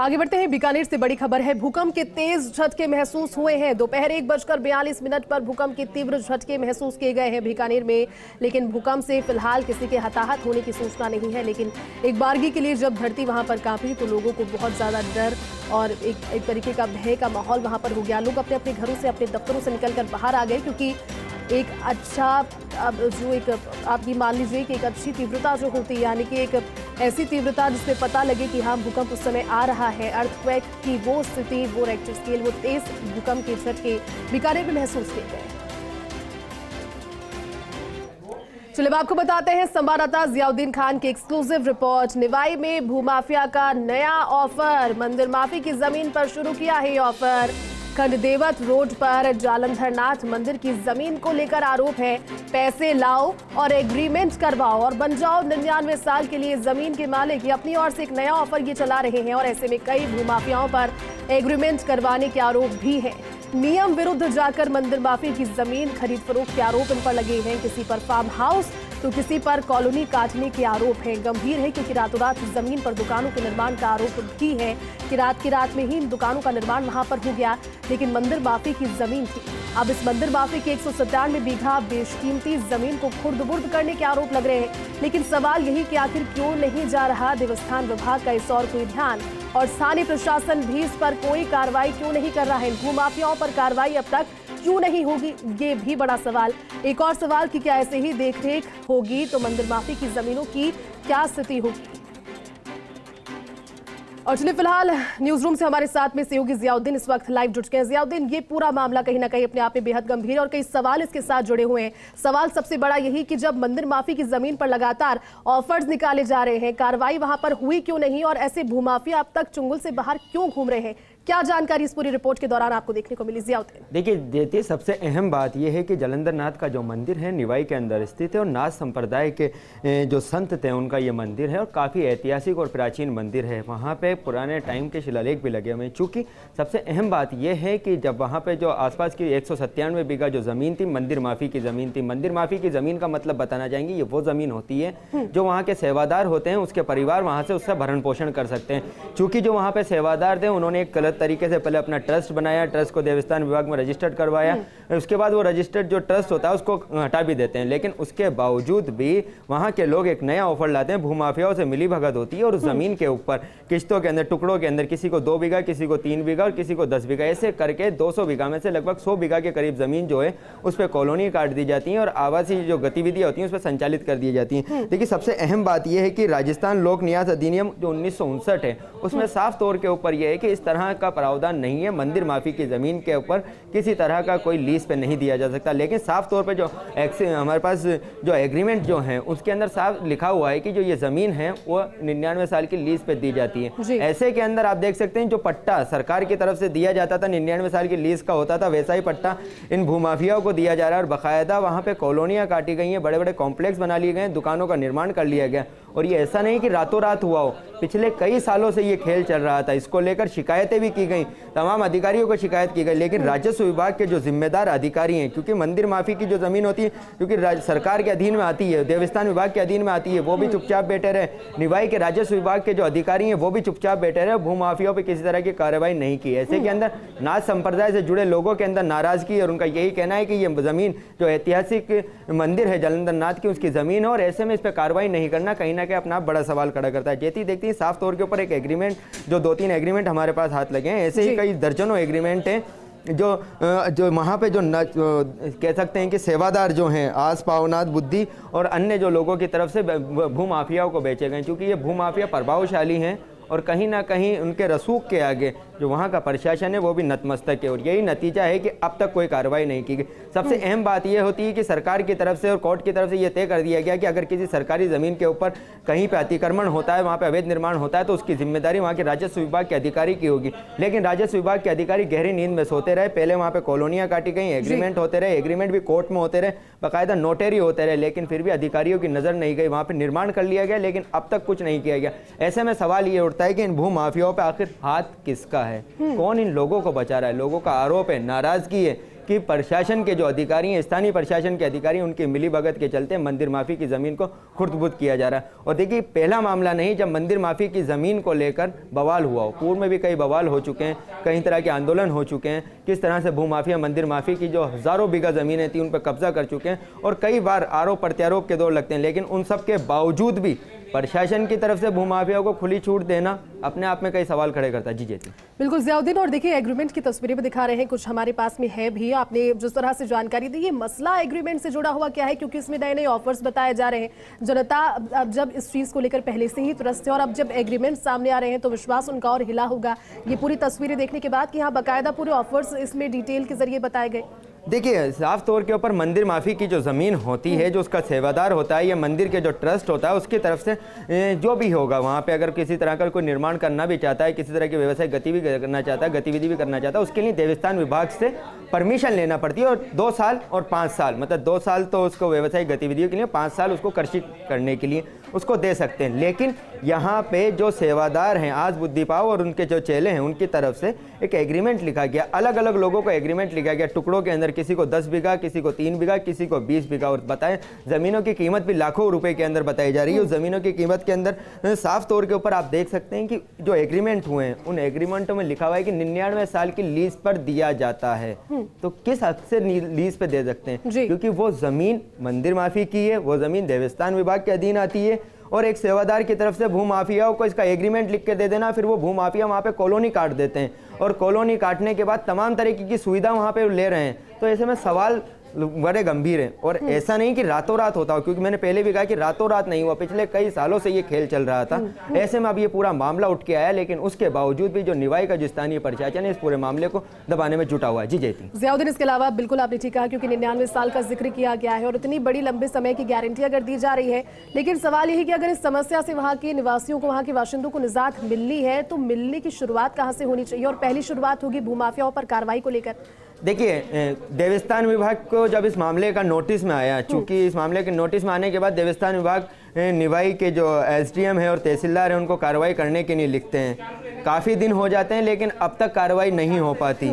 आगे बढ़ते हैं, बीकानेर से बड़ी खबर है, भूकंप के तेज झटके महसूस हुए हैं। दोपहर एक बजकर बयालीस मिनट पर भूकंप के तीव्र झटके महसूस किए गए हैं बीकानेर में, लेकिन भूकंप से फ़िलहाल किसी के हताहत होने की सूचना नहीं है। लेकिन एक बारगी के लिए जब धरती वहाँ पर कांपी तो लोगों को बहुत ज़्यादा डर और एक एक तरीके का भय का माहौल वहाँ पर हो गया। लोग अपने अपने घरों से, अपने दफ्तरों से निकलकर बाहर आ गए, क्योंकि एक अच्छा अब जो एक आपकी मान लीजिए कि एक अच्छी तीव्रता जो होती है, यानी कि एक ऐसी तीव्रता जिससे पता लगे कि हाँ भूकंप उस समय आ रहा है। अर्थक्वेक की वो स्थिति, वो रेक्टर स्केल वो तेज भूकंप के झटके बीकानेर में महसूस किए गए। चलिए आपको बताते हैं संवाददाता जियाउद्दीन खान की एक्सक्लूसिव रिपोर्ट निवाई में भूमाफिया का नया ऑफ़र मंदिर माफ़ी की ज़मीन पर शुरू किया है ऑफ़र खंडदेवत रोड पर जालंधरनाथ मंदिर की ज़मीन को लेकर आरोप है। पैसे लाओ और एग्रीमेंट करवाओ और बन जाओ निन्यानवे साल के लिए ज़मीन के मालिक। ये अपनी ओर से एक नया ऑफ़र ये चला रहे हैं और ऐसे में कई भूमाफियाओं पर एग्रीमेंट करवाने के आरोप भी हैं। नियम विरुद्ध जाकर मंदिर माफ़ी की ज़मीन खरीद फरोख्त के आरोप इन पर लगे हैं। किसी पर फार्म हाउस तो किसी पर कॉलोनी काटने के आरोप हैं। गंभीर है क्योंकि रातों रात ज़मीन पर दुकानों के निर्माण का आरोप भी है कि रात की रात में ही इन दुकानों का निर्माण वहाँ पर हो गया, लेकिन मंदिर माफ़ी की ज़मीन थी। अब इस मंदिर माफ़ी की एक सौ बीघा बेशकीमती ज़मीन को खुर्द बुर्द करने के आरोप लग रहे हैं। लेकिन सवाल यही कि आखिर क्यों नहीं जा रहा देवस्थान विभाग का इस और कोई ध्यान? और स्थानीय प्रशासन भी इस पर कोई कार्रवाई क्यों नहीं कर रहा है? भूमाफियाओं पर कार्रवाई अब तक क्यों नहीं होगी? ये भी बड़ा सवाल। एक और सवाल कि क्या ऐसे ही देखरेख होगी तो मंदिर माफ़ी की जमीनों की क्या स्थिति होगी? और चलिए, फ़िलहाल न्यूज़ रूम से हमारे साथ में सहयोगी जियाउद्दीन इस वक्त लाइव जुट गए हैं। जियाउद्दीन, ये पूरा मामला कहीं ना कहीं अपने आप में बेहद गंभीर है और कई सवाल इसके साथ जुड़े हुए हैं। सवाल सबसे बड़ा यही कि जब मंदिर माफ़ी की ज़मीन पर लगातार ऑफर्स निकाले जा रहे हैं, कार्रवाई वहाँ पर हुई क्यों नहीं? और ऐसे भूमाफिया अब तक चुंगुल से बाहर क्यों घूम रहे हैं? क्या जानकारी इस पूरी रिपोर्ट के दौरान आपको देखने को मिली? जियाउद्दीन। देखिए देती सबसे अहम बात यह है कि जलंधर नाथ का जो मंदिर है निवाई के अंदर स्थित है और नाथ संप्रदाय के जो संत थे उनका ये मंदिर है और काफ़ी ऐतिहासिक और प्राचीन मंदिर है। वहाँ पे पुराने टाइम के शिलालेख भी लगे हुए हैं। चूँकि सबसे अहम बात यह है कि जब वहाँ पर जो आसपास की एक सौ सत्तानवे बीघा जो ज़मीन थी मंदिर माफ़ी की ज़मीन थी मंदिर माफ़ी की ज़मीन का मतलब बताना चाहेंगे ये वो ज़मीन होती है हम्म। जो वहाँ के सेवादार होते हैं उसके परिवार वहाँ से उसका भरण पोषण कर सकते हैं। चूँकि जो वहाँ पर सेवादार थे उन्होंने एक गलत तरीके से पहले अपना ट्रस्ट बनाया ट्रस्ट को देवस्थान विभाग में रजिस्टर्ड करवाया हम्म। उसके बाद वो रजिस्टर्ड जो ट्रस्ट होता है उसको हटा भी देते हैं लेकिन उसके बावजूद भी वहाँ के लोग एक नया ऑफ़र लाते हैं भूमाफियाओं से मिली भगत होती है और हम्म। ज़मीन के ऊपर किश्तों के अंदर टुकड़ों के अंदर किसी को दो बीघा किसी को तीन बीघा और किसी को दस बीघा ऐसे करके दो बीघा में से लगभग सौ बीघा के करीब ज़मीन जो है उस पर कॉलोनी काट दी जाती है और आवासीय जो गतिविधियाँ होती हैं उस पर संचालित कर दी जाती हैं हम्म। देखिए सबसे अहम बात यह है कि राजस्थान लोक न्यास अधिनियम जो उन्नीस सौ उनसठ है उसमें साफ़ तौर के ऊपर यह है कि इस तरह का प्रावधान नहीं है। मंदिर माफ़ी की ज़मीन के ऊपर किसी तरह का कोई लीज पे नहीं दिया जा सकता। लेकिन साफ़ तौर पे जो हमारे पास जो एग्रीमेंट जो है उसके अंदर साफ़ लिखा हुआ है कि जो ये ज़मीन है वो निन्यानवे साल की लीज पे दी जाती है। ऐसे के अंदर आप देख सकते हैं जो पट्टा सरकार की तरफ़ से दिया जाता था निन्यानवे साल की लीज का होता था वैसा ही पट्टा इन भूमाफियाओं को दिया जा रहा है। और बाकायदा वहाँ पे कॉलोनियाँ काटी गई हैं बड़े बड़े कॉम्प्लेक्स बना लिए गए दुकानों का निर्माण कर लिया गया। और ये ऐसा नहीं कि रातों रात हुआ हो। पिछले कई सालों से ये खेल चल रहा था। इसको लेकर शिकायतें भी की गई, तमाम अधिकारियों को शिकायत की गई, लेकिन राजस्व विभाग के जो जिम्मेदार अधिकारी हैं, क्योंकि मंदिर माफ़ी की जो ज़मीन होती है, क्योंकि सरकार के अधीन में आती है, देवस्थान विभाग के अधीन में आती है, वो भी चुपचाप बैठे रहे। निवाई के राजस्व विभाग के जो अधिकारी हैं, वो भी चुपचाप बैठे रहे भू माफियाओं पर किसी तरह की कार्रवाई नहीं की। ऐसे के अंदर, नाथ संप्रदाय से जुड़े लोगों के अंदर नाराज़गी और उनका यही कहना है कि ये ज़मीन जो ऐतिहासिक मंदिर है जलंधर नाथ की, उसकी ज़मीन है, और ऐसे में इस पर कार्रवाई नहीं करना, कहीं ना कहीं अपना बड़ा सवाल खड़ा करता है। जेती देखती है, साफ़ तौर के ऊपर एक एग्रीमेंट जो दो तीन एग्रीमेंट हमारे पास हाथ लगे हैं। ऐसे ही कई दर्जनों एग्रीमेंट हैं जो जो वहाँ पे जो न, कह सकते हैं कि सेवादार जो हैं आस पावनाथ बुद्धि और अन्य जो लोगों की तरफ़ से भू माफियाओं को बेचे गए क्योंकि ये भूमाफिया प्रभावशाली हैं और कहीं ना कहीं उनके रसूख के आगे जो वहाँ का प्रशासन है वो भी नतमस्तक है और यही नतीजा है कि अब तक कोई कार्रवाई नहीं की गई। सबसे हम्म। अहम बात यह होती है कि सरकार की तरफ़ से और कोर्ट की तरफ़ से यह तय कर दिया गया कि अगर किसी सरकारी ज़मीन के ऊपर कहीं पर अतिक्रमण होता है वहाँ पर अवैध निर्माण होता है तो उसकी ज़िम्मेदारी वहाँ के राजस्व विभाग के अधिकारी की होगी। लेकिन राजस्व विभाग के अधिकारी गहरी नींद में सोते रहे। पहले वहाँ पर कॉलोनियाँ काटी गई एग्रीमेंट होते रहे एग्रीमेंट भी कोर्ट में होते रहे बाकायदा नोटेरी होते रहे लेकिन फिर भी अधिकारियों की नज़र नहीं गई। वहाँ पर निर्माण कर लिया गया लेकिन अब तक कुछ नहीं किया गया। ऐसे में सवाल ये उठता है कि इन भू माफियाओं पर आखिर हाथ किसका है? हम्म। कौन इन लोगों को बचा रहा है लोगों का आरोप है, नाराज़गी है कि प्रशासन के जो अधिकारी हैं, स्थानीय प्रशासन के अधिकारी उनकी मिली भगत के चलते मंदिर माफ़ी की ज़मीन को खुर्दबुद किया जा रहा है और देखिए, पहला मामला नहीं, जब मंदिर माफ़ी की ज़मीन को लेकर बवाल हुआ हो, पूर्व में भी कई बवाल हो चुके हैं, कई तरह के आंदोलन हो चुके हैं, किस तरह से भूमाफिया, मंदिर माफ़ी की जो हज़ारों बीघा ज़मीनें थी, उन पर कब्जा कर चुके हैं और कई बार आरोप प्रत्यारोप के दौर लगते हैं, लेकिन उन सब के बावजूद भी प्रशासन की तरफ़ से भूमाफिया को खुली छूट देना अपने आप में कई सवाल खड़े करता है। जी जेती बिल्कुल, जियाउद्दीन, और देखिए, एग्रीमेंट की तस्वीरें भी दिखा रहे हैं। कुछ हमारे पास में है भी, आपने जिस तरह से जानकारी दी, ये मसला एग्रीमेंट से जुड़ा हुआ क्या है? क्योंकि इसमें नए नए ऑफर्स बताए जा रहे हैं। जनता अब जब इस चीज़ को लेकर पहले से ही त्रस्त है, और अब जब एग्रीमेंट सामने आ रहे हैं तो विश्वास उनका और हिला होगा। ये पूरी तस्वीरें देखने के बाद कि यहाँ बाकायदा पूरे ऑफर्स इसमें डिटेल के ज़रिए बताए गए। देखिए साफ़ तौर के ऊपर मंदिर माफ़ी की जो ज़मीन होती है जो उसका सेवादार होता है या मंदिर के जो ट्रस्ट होता है उसकी तरफ़ से जो भी होगा वहाँ पे अगर किसी तरह का कोई निर्माण करना भी चाहता है किसी तरह की व्यवसाय गतिविधि करना चाहता है गतिविधि भी करना चाहता है उसके लिए देवस्थान विभाग से परमिशन लेना पड़ती है और दो साल और पाँच साल मतलब दो साल तो उसको व्यवसायिक गतिविधियों के लिए पाँच साल उसको कर्षित करने के लिए उसको दे सकते हैं। लेकिन यहाँ पे जो सेवादार हैं आज बुद्धिपाव और उनके जो चेले हैं उनकी तरफ़ से एक एग्रीमेंट लिखा गया अलग अलग लोगों को एग्रीमेंट लिखा गया टुकड़ों के अंदर किसी को दस बीघा किसी को तीन बीघा किसी को बीस बीघा। और बताएँ ज़मीनों की कीमत भी लाखों रुपए के अंदर बताई जा रही है। उस ज़मीनों की कीमत के अंदर साफ़ तौर के ऊपर आप देख सकते हैं कि जो एग्रीमेंट हुए हैं उन एग्रीमेंटों में लिखा हुआ है कि निन्यानवे साल की लीज पर दिया जाता है। तो किस हद से लीज पे दे सकते हैं? क्योंकि वो ज़मीन मंदिर माफ़ी की है वो ज़मीन देवस्थान विभाग के अधीन आती है। और एक सेवादार की तरफ़ से भू माफियाओं को इसका एग्रीमेंट लिख के दे देना, फिर वो भू माफिया वहाँ पे कॉलोनी काट देते हैं। और कॉलोनी काटने के बाद तमाम तरीके की सुविधा वहाँ पे ले रहे हैं। तो ऐसे में सवाल बड़े गंभीर हैं। और हम्म। ऐसा नहीं कि रातों रात होता हो क्योंकि मैंने पहले भी कहा कि रातों रात नहीं हुआ। पिछले कई सालों से ये खेल चल रहा था। हम्म, हम्म। ऐसे में अब ये पूरा मामला उठ के आया लेकिन उसके बावजूद भी जो निवाई का जो स्थानीय प्रशासन है इस पूरे मामले को दबाने में जुटा हुआ है। जी जयती जियाउद्दीन इसके अलावा बिल्कुल आपने ठीक कहा क्योंकि निन्यानवे साल का ज़िक्र किया गया है और इतनी बड़ी लंबे समय की गारंटी अगर दी जा रही है लेकिन सवाल यही कि अगर इस समस्या से वहाँ के निवासियों को वहाँ के बाशिंदों को निजात मिलनी है तो मिलने की शुरुआत कहाँ से होनी चाहिए? और पहली शुरुआत होगी भूमाफियाओं पर कार्रवाई को लेकर। देखिए देवस्थान विभाग को जब इस मामले का नोटिस में आया, चूँकि इस मामले के नोटिस में आने के बाद देवस्थान विभाग निवाई के जो एसडीएम है और तहसीलदार है, उनको कार्रवाई करने के लिए लिखते हैं। काफ़ी दिन हो जाते हैं, लेकिन अब तक कार्रवाई नहीं हो पाती।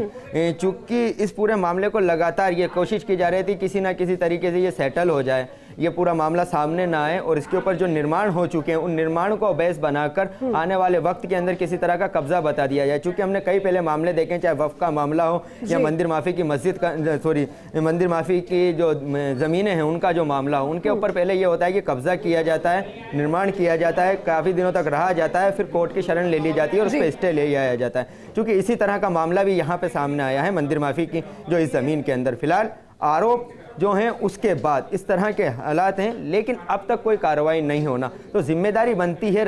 चूँकि इस पूरे मामले को लगातार ये कोशिश की जा रही थी, किसी ना किसी तरीके से ये सेटल हो जाए। ये पूरा मामला सामने ना आए और इसके ऊपर जो निर्माण हो चुके हैं उन निर्माण को अवैध बनाकर हम्म। आने वाले वक्त के अंदर किसी तरह का कब्जा बता दिया जाए। चूँकि हमने कई पहले मामले देखे चाहे वफ का मामला हो या मंदिर माफ़ी की मस्जिद का सॉरी मंदिर माफ़ी की जो ज़मीनें हैं उनका जो मामला हो उनके ऊपर पहले ये होता है कि कब्जा किया जाता है निर्माण किया जाता है काफ़ी दिनों तक रहा जाता है फिर कोर्ट की शरण ले ली जाती है और उस पर स्टे ले आया जाता है। क्योंकि इसी तरह का मामला भी यहाँ पे सामने आया है मंदिर माफ़ी की जो इस ज़मीन के अंदर फ़िलहाल आरोप जो हैं उसके बाद इस तरह के हालात हैं लेकिन अब तक कोई कार्रवाई नहीं होना। तो ज़िम्मेदारी बनती है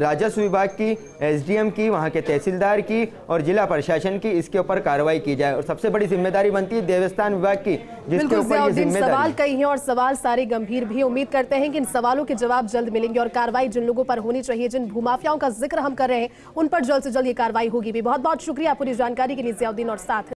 राजस्व विभाग की एसडीएम की वहाँ के तहसीलदार की और जिला प्रशासन की इसके ऊपर कार्रवाई की जाए। और सबसे बड़ी ज़िम्मेदारी बनती है देवस्थान विभाग की जिसके ऊपर सवाल कई हैं और सवाल सारे गंभीर भी उम्मीद करते हैं कि इन सवालों के जवाब जल्द मिलेंगे और कार्रवाई जिन लोगों पर होनी चाहिए जिन भूमाफियाओं का ज़िक्र हम कर रहे हैं उन पर जल्द से जल्द ये कार्रवाई होगी भी। बहुत बहुत शुक्रिया पूरी जानकारी के लिए जियाउद्दीन और साथ।